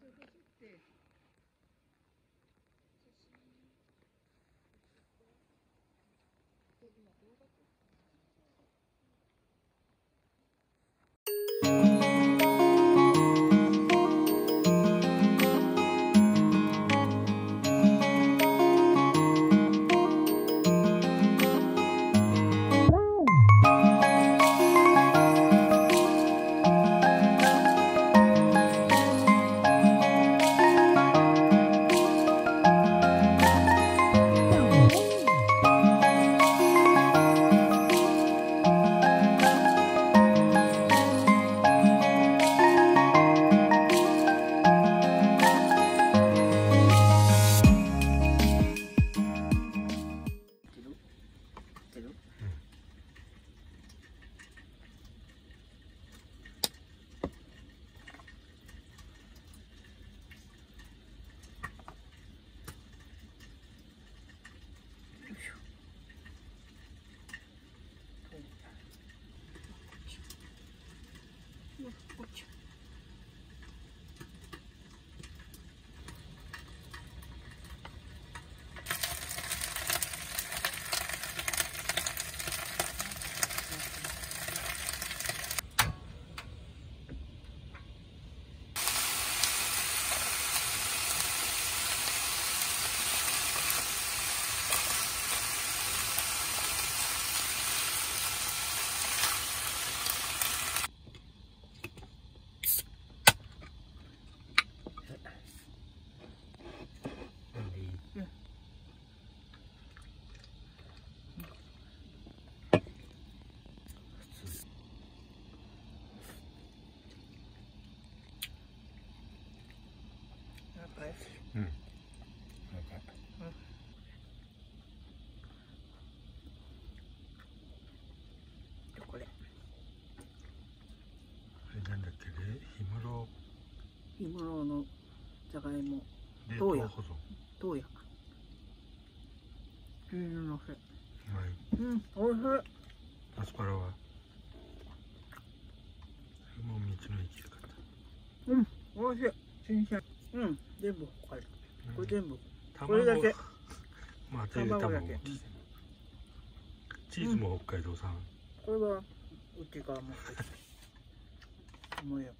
野生年ってこやっぱりうん。なん。かでこれあれなん。だっけね、氷室氷室のじゃがいもどうや凍保存。どうやうんのせはい。うんおいしいアスパラは。もう道の駅で買った。うんおいしい新鮮うん全部これこれ全部卵これだけ。まあ、卵卵だけ。チーズも北海道産。これはうちから持ってきたもうよ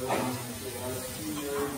気がする。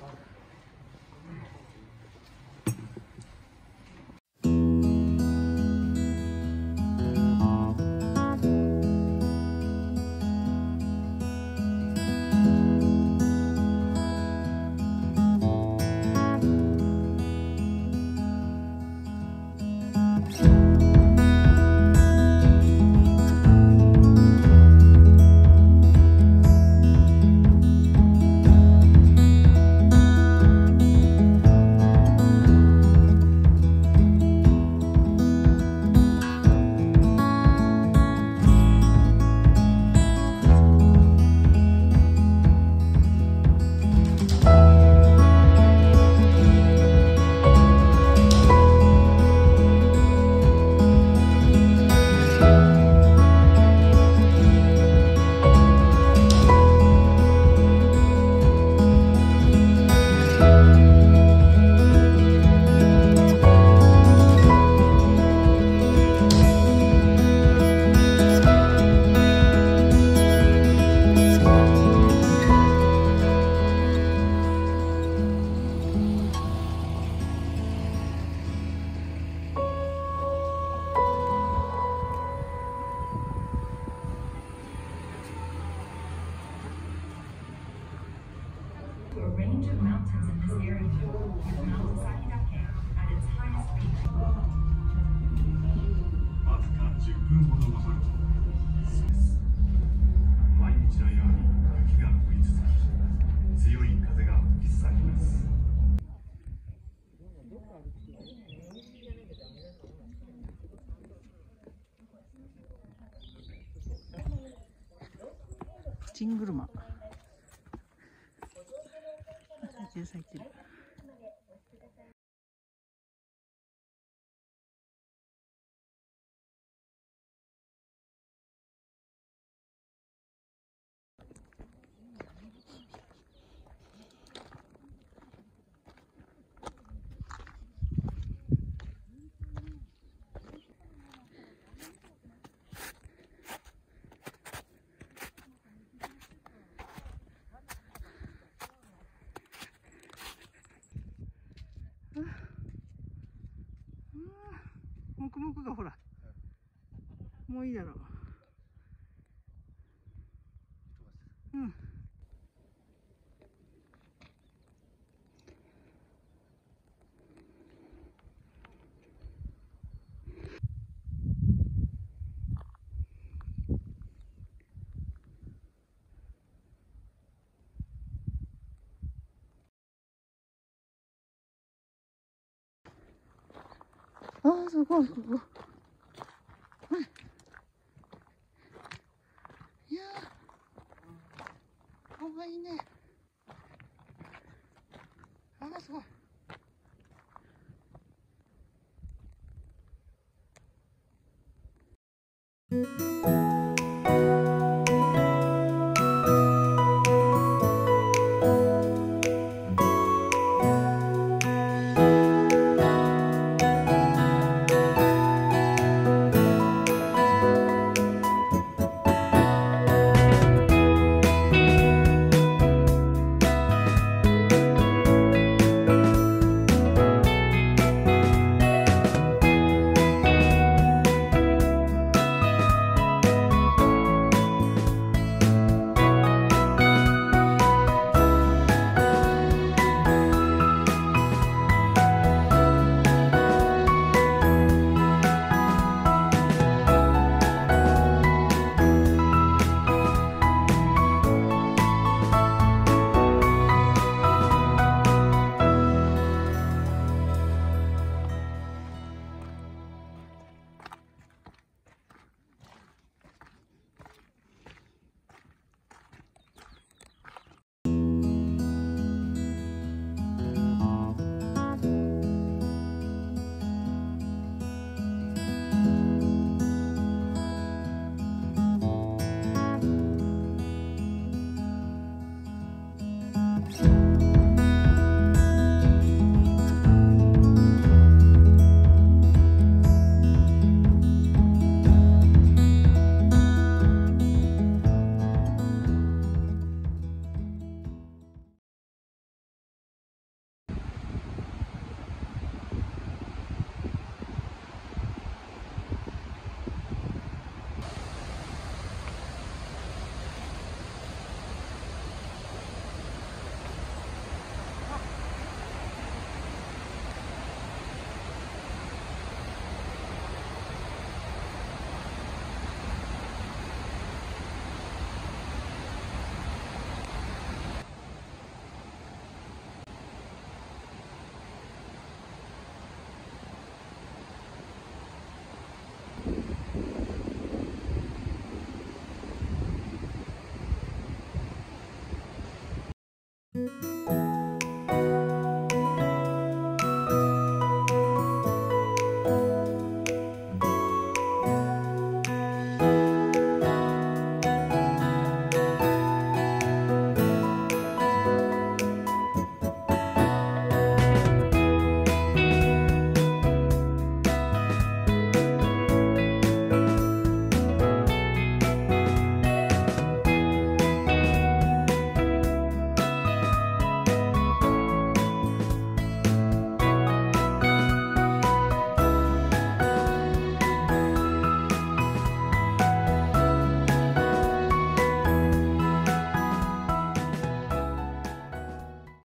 Okay. チングルマ。咲いてる咲いてるもくもくがほらもういいだろう。うんすごい、ここ。はい。いやー、かわいいね。あー、すごい。Música